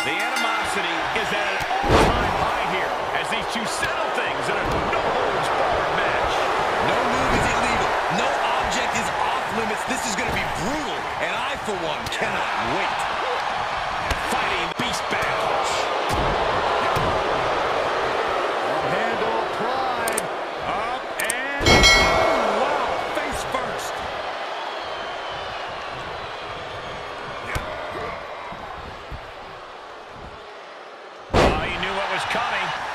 The animosity is at an all-time high here as these two settle things in a no-holds-barred match. No move is illegal. No object is off limits. This is going to be brutal, and I, for one, cannot wait. What coming.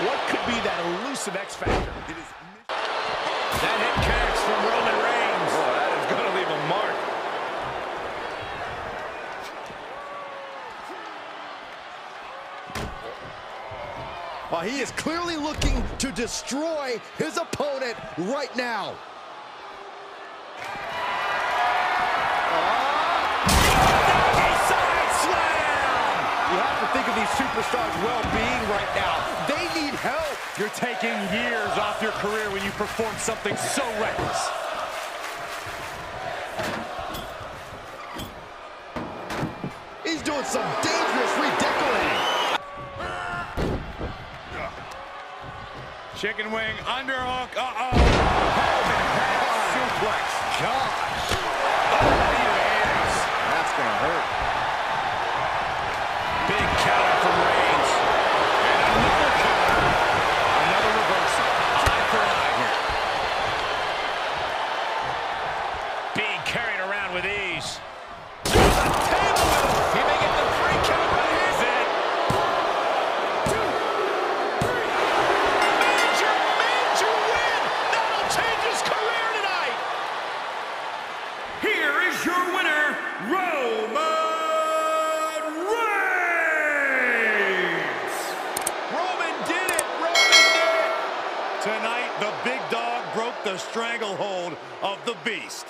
What could be that elusive X factor? It is That hit connects from Roman Reigns. Oh, that is going to leave a mark. Well, he is clearly looking to destroy his opponent right now. Uh, you have to think of these superstars' well-being right now. They need help. You're taking years off your career when you perform something so reckless. He's doing some dangerous redecorating. Chicken wing, underhook, uh-oh. Suplex. Gosh. Oh, That's going to hurt. Big counter from Reigns. And another counter. Another reversal. Eye for an eye here. Being carried around with ease. Tonight, the big dog broke the stranglehold of the beast.